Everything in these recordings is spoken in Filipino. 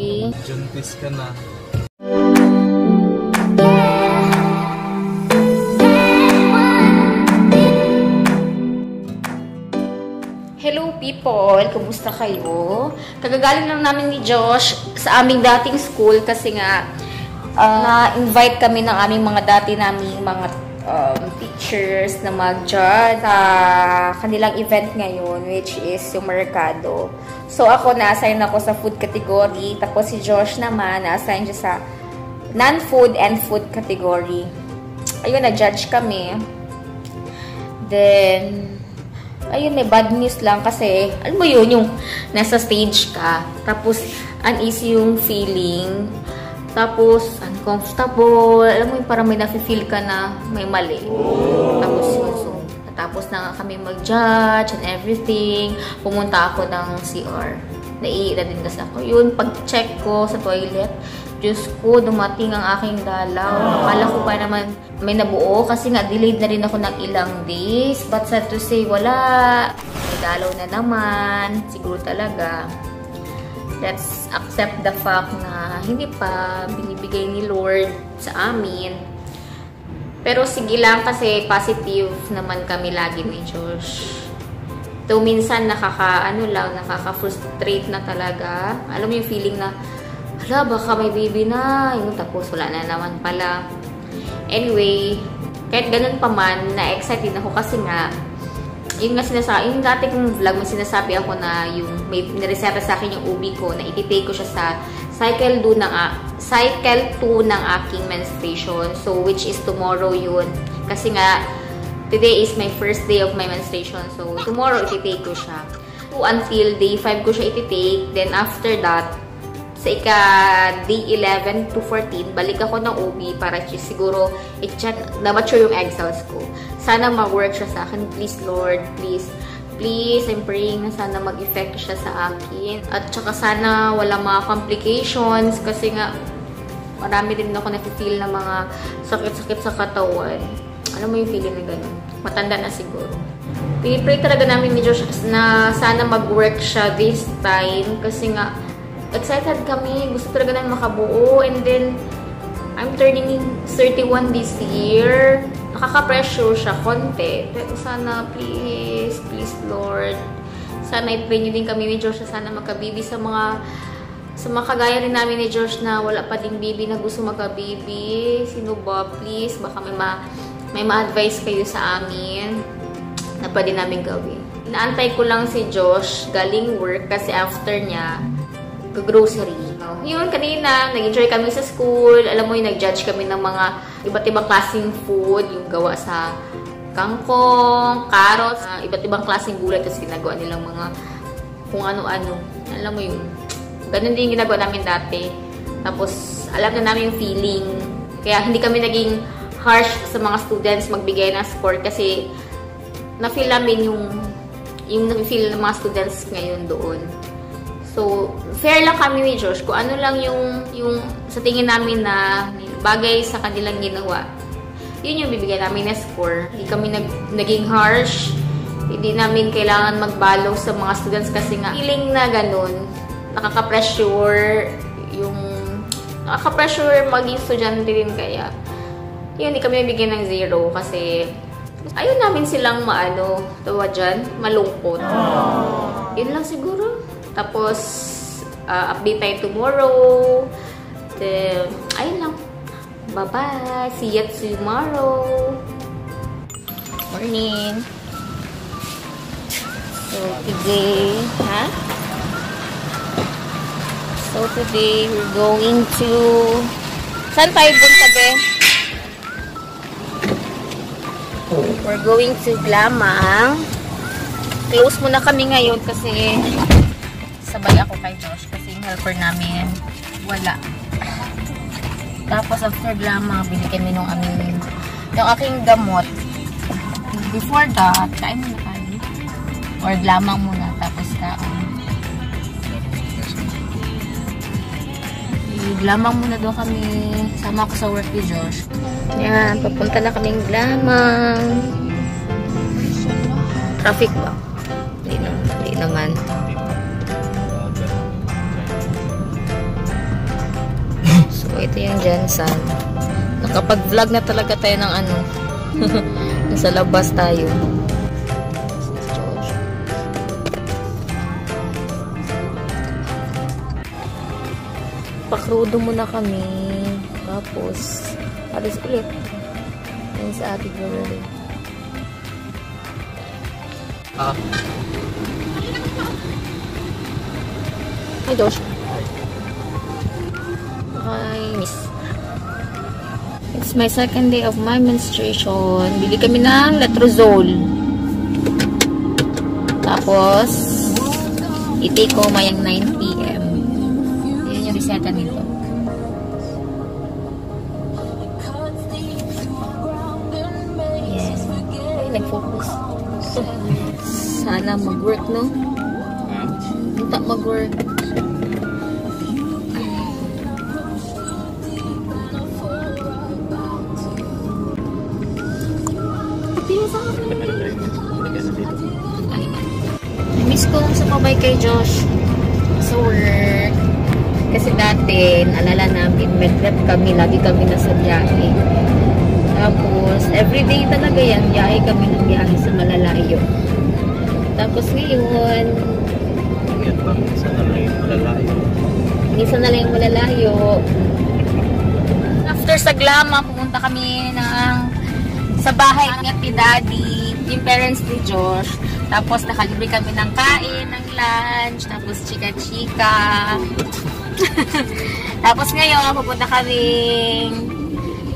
Juntis ka na. Hello people! Kumusta kayo? Kagagaling lang namin ni Josh sa aming dating school kasi nga uh, na-invite kami ng aming mga dati naming mga um, teachers na mag-judge sa kanilang event ngayon which is yung Mercado. So ako na-assign ako sa food category tapos si Josh naman na-assign siya sa non-food and food category. Ayun, na-judge kami. Then, ayun, may bad news lang kasi, alam mo yun, yung nasa stage ka, tapos uneasy yung feeling, tapos uncomfortable, alam mo yung parang may nafe-feel ka na may mali. Tapos yun, so, tapos na kami mag-judge and everything, pumunta ako ng CR. Naiira din kasi ako. Yun, pag-check ko sa toilet, Diyos ko, dumating ang aking dalaw. Akala ko pa naman may nabuo kasi nga delayed na rin ako ng ilang days. But sad to say, wala. May dalaw na naman. Siguro talaga. Let's accept the fact na hindi pa binibigay ni Lord sa amin. Pero sige lang kasi positive naman kami lagi ni Josh. Though minsan nakaka, ano lang, nakaka-frustrate na talaga. Alam mo yung feeling na, hala, baka may baby na. Yung tapos wala na naman pala. Anyway, kahit ganun pa man, na-excited ako kasi nga, yun nga sinasabi, yung dati kong vlog, may sinasabi ako na yung may nireseta sa akin yung ubi ko, na ititake ko siya sa cycle 2 ng, cycle 2 ng aking menstruation. So, which is tomorrow yun. Kasi nga, today is my first day of my menstruation. So, tomorrow ititake ko siya. So, until day 5 ko siya ititake. Then, after that, sa ika day 11 to 14, balik ako ng OB para siguro i-check na mature yung egg cells ko. Sana mag-work siya sa akin. Please, Lord, please. Please, I'm praying na sana mag-effect siya sa akin. At saka sana wala mga complications kasi nga marami din ako na-feel na mga sakit-sakit sa katawan. Alam mo yung feeling na gano'n? Matanda na siguro. Pinipray talaga namin ni Josh na sana mag-work siya this time kasi nga excited kami. Gusto talaga namin makabuo. And then, I'm turning 31 this year. Nakaka-pressure siya konti. Pero sana, please, please, Lord. Sana i-pray din kami ni Josh sana makabibi sa mga sa mga kagaya rin namin ni Josh na wala pa ding baby na gusto magka-baby. Sino ba? Please, baka may ma may ma-advise kayo sa amin na pwede namin gawin. Inaantay ko lang si Josh galing work kasi after niya, grocery. No? Yun, kanina, nag-enjoy kami sa school. Alam mo yung nag-judge kami ng mga iba't ibang klaseng food, yung gawa sa kangkong, carrots, uh, iba't ibang klaseng gulay, tapos ginagawa nilang mga kung ano-ano. Alam mo yun. Ganun din yung ginagawa namin dati. Tapos, alam na namin yung feeling. Kaya hindi kami naging harsh sa mga students magbigay ng score kasi na-feel namin yung yung na-feel ng mga students ngayon doon. So, fair lang kami ni Josh kung ano lang yung, yung sa tingin namin na bagay sa kanilang ginawa. Yun yung bibigyan namin na score. Hindi kami nag, naging harsh. Hindi namin kailangan magbalo sa mga students kasi nga feeling na ganun, nakaka-pressure yung nakaka-pressure maging estudyante din kaya yun, hindi kami nabigyan ng zero kasi ayun namin silang maano, tawa dyan, malungkot. Aww. Yun lang siguro. Tapos, uh, update tayo tomorrow. Then, ayun lang. Bye-bye. See you tomorrow. Morning. So, today, ha? So, today, we're going to... Saan tayo punta, be? We're going to Glamang. Close muna kami ngayon kasi sabay ako kay Josh kasi yung helper namin wala. Tapos after Glamang, bili kami nung aming yung aking gamot. Before that, kain muna kayo. Or Glamang muna, tapos kain. Glamang muna daw kami. Sama ako sa work ni Josh. Yan, papunta na kaming Glamang. Traffic ba? Hindi naman. Hindi naman. Ito yung Jensen. Nakapag-vlog na talaga tayo ng ano. Nasa labas tayo. Pakrudo muna kami. Tapos, alis ulit. Yan sa ate girl. Ah. Hi, Josh. Miss. It's my second day of my menstruation. Bili kami ng Letrozole. Tapos, i-take ko mayang 9 p.m. Yan yung reseta nito. Yes. Ay, nag-focus. Sana mag-work, no? Punta mag-work. Ko sumabay kay Josh sa work. Kasi dati, alala namin, medlep kami, lagi kami nasa biyahe. Tapos, everyday talaga yan, biyahe kami ng biyahe sa malalayo. Tapos ngayon, Yan ba? Isa na lang yung malalayo. minsan na lang yung malalayo. After sa Glama, pumunta kami ng sa bahay ni Daddy, yung parents ni Josh. Tapos nakalibre kami ng kain, ng lunch, tapos chika-chika. tapos ngayon, pupunta kami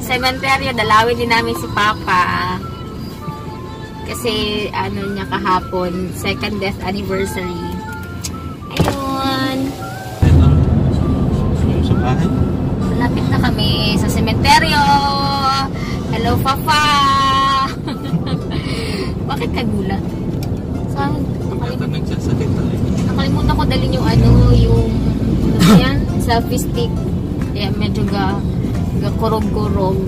sementeryo, dalawin din namin si Papa. Kasi ano niya kahapon, second death anniversary. Ayun. Sa. Malapit na kami sa sementeryo. Hello, Papa! Bakit kagulat? Saan? Ito nagsasalita eh. Nakalimutan ko dalhin yung ano, yung ano yan? Selfie stick. Kaya medyo ga, ga kurog-kurog.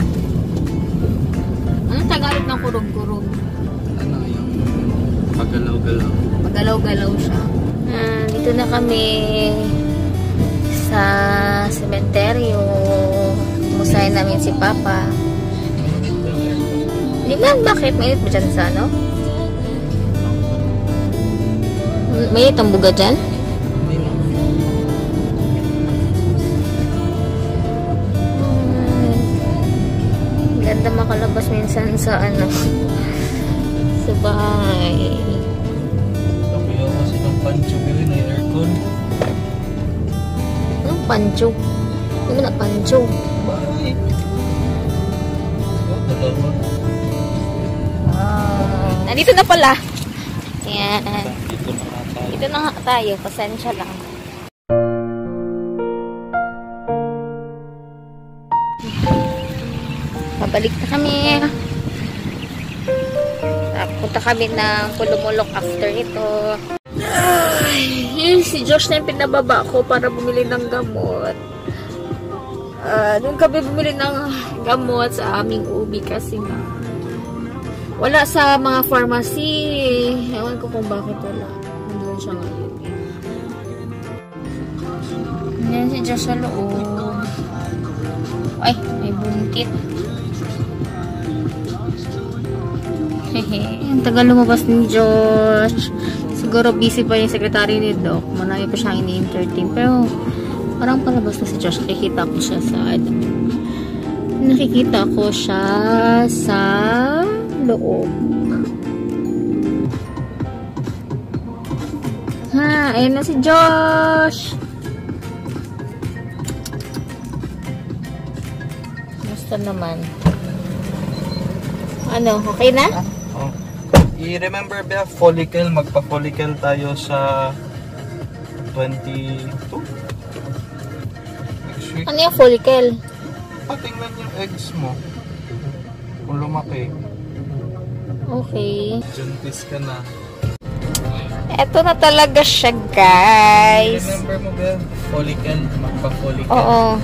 Anong Tagalog ng kurog-kurog? Ano yung pagalaw-galaw. Magalaw-galaw siya. Ah, dito na kami sa sementeryo. Musahin namin si Papa. Di ba? Bakit? Mainit ba dyan sa ano? Mainit ang buga dyan? Hmm. Ganda makalabas minsan sa ano sa bahay. Ako kasi ng pancho bilhin ng aircon. Anong pancho? Hindi mo na pancho. Bahay. Oh, dalawa. Ah, nandito na pala. Yan. Dito na tayo. Dito na nga tayo. Pasensya lang. Pabalik na kami. Punta kami ng Pulumulok after ito. Ay, yun, si Josh na yung pinababa ko para bumili ng gamot. Ah, nung kami bumili ng gamot sa aming ubi kasi wala sa mga pharmacy. Ewan ko kung bakit wala. Nandun siya ngayon. Yan si Josh sa loob. Ay, may buntit. Hehe. Ang tagal lumabas ni Josh. Siguro busy pa yung secretary ni Doc. Marami pa siyang ini-entertain. Pero, parang palabas na si Josh. Nakikita ko siya sa, ano, nakikita ko siya sa loob. Ha, ayun na si Josh. Gusto naman. Ano, okay na? Oh. I-remember ba, follicle, magpa-follicle tayo sa 22? Next week. Ano yung follicle? Patingnan yung eggs mo. Kung lumaki. Okay. Juntis ka na. Eto na talaga siya, guys. Remember mo ba, follicle, magpa-follicle. Oo.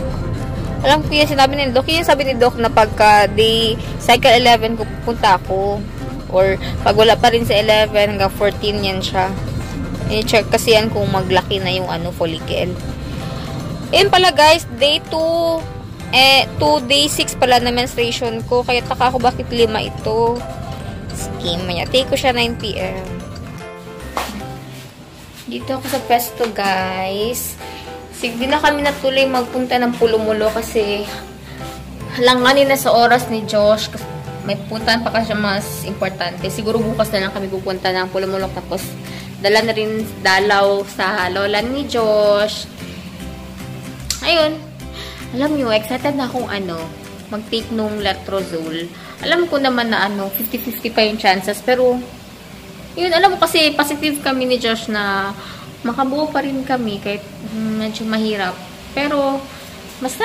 Alam ko yung sinabi ni Doc. Yung sabi ni Doc na pagka day cycle 11 ko pupunta ako. Or pag wala pa rin sa 11 hanggang 14 yan siya. I-check kasi yan kung maglaki na yung ano follicle. Ayun pala guys, day 2 Eh, 2 days 6 pala na menstruation ko. Kaya taka ako bakit lima ito. Sige, maya. Take ko siya 9pm. Dito ako sa pesto, guys. Sige, na kami natuloy magpunta ng Pulumulo kasi halanganin na sa oras ni Josh. May puntahan pa kasi mas importante. Siguro bukas na lang kami pupunta ng Pulumulok tapos dala na rin dalaw sa lola ni Josh. Ayun. Alam nyo, excited na akong ano, mag-take nung letrozole. Alam ko naman na ano, 50-50 pa yung chances. Pero, yun, alam mo kasi positive kami ni Josh na makabuo pa rin kami kahit medyo mahirap. Pero, basta,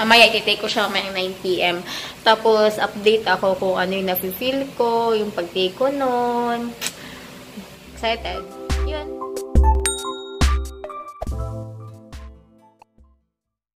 mamaya ititake ko siya may 9pm. Tapos, update ako kung ano yung nafe-feel ko, yung pag-take ko nun. Excited.